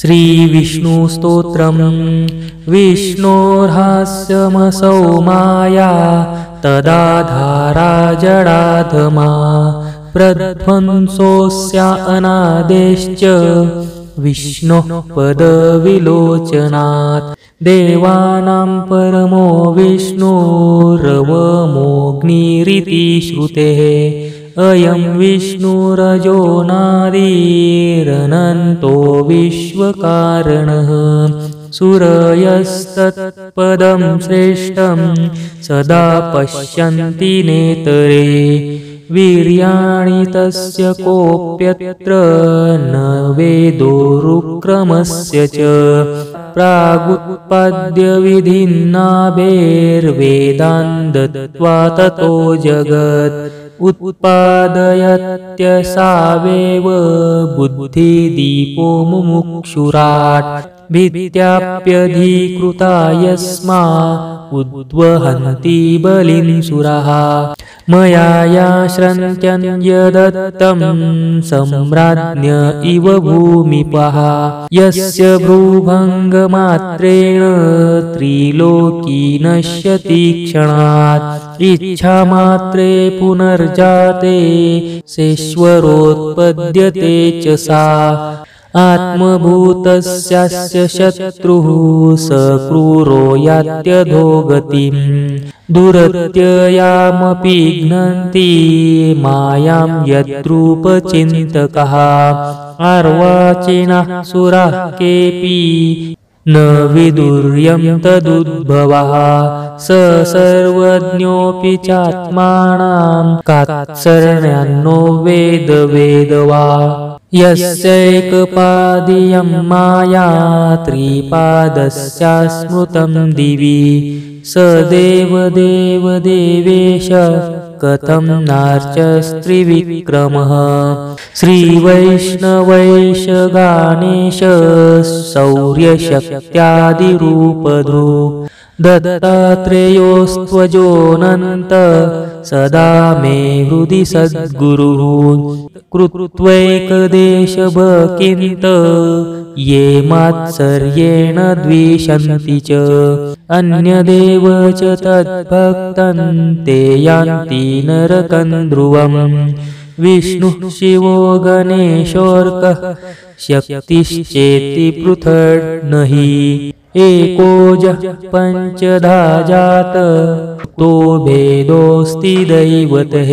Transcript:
श्रीविष्णुस्तोत्रम् विष्णोर्हास्यमसौ माया तदाधारा जडाधमा प्रध्वंसोऽस्या अनादेश्च विष्णोः पदविलोचनात्। देवानां परमो विष्णुरवमोऽग्निरिति श्रुतेः अयं विष्णुरजो नारीरनन्तो विश्वकारणः। सुरयस्तत्पदं श्रेष्ठं सदा पश्यन्ति नेतरे। वीर्याणि तस्य कोऽप्यत्र न वेदोरुक्रमस्य च। प्रागुत्पाद्यविधिन्नाभेर्वेदान् दत्त्वा ततो जगत् उत्पादयत्यसावेव बुद्धिदीपो मुमुक्षुराट् भित्याप्यधिकृता यस्मा उद्वहन्ति बलिंसुरः मया या श्रन्त्यन्यदत्तं सम्राज्ञ इव भूमिपः। यस्य भ्रूभङ्गमात्रेण त्रिलोकी नश्यति क्षणात्। इच्छामात्रे पुनर्जाते सेश्वरोत्पद्यते च सा आत्मभूतस्यास्य शत्रुः स क्रूरो यात्यधो गतिम् दुरत्ययामपि घ्नन्ति मायां यद्रूपचिन्तकः। अर्वाचिनः सुराः केऽपि न विदुर्यं तदुद्भवः। स सर्वज्ञोऽपि चात्मानां कात्सर्ण्यान्नो वेद वेदवा यस्यैकपादियं माया त्रिपादस्या स्मृतं दिवि स देवदेवदेवेश कथं नार्चस्त्रिविक्रमः? श्रीवैष्णवैष गानेश शौर्यशक्त्यादिरूपधृ दत्तात्रेयोस्त्वजोऽनन्त सदा मे हृदि सद्गुरुः कृत्वैकदेशभकिन्त ये मात्सर्येण द्विषन्ति च अन्यदेव च तद्भक्तं ते यान्ति नरकं ध्रुवम् विष्णुः शिवो गणेशोर्क शक्तिश्चेति पृथड् न हि एकोजः पञ्चधा जात तो भेदोऽस्ति दैवतैः